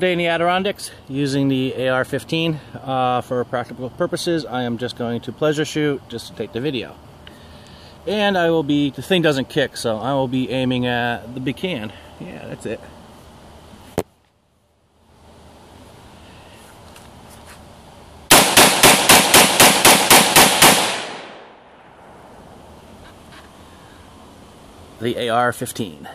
Day in the Adirondacks using the AR-15 uh, for practical purposes. I am just going to pleasure shoot just to take the video. And I will be, the thing doesn't kick, so I will be aiming at the big can. Yeah, that's it. The AR-15.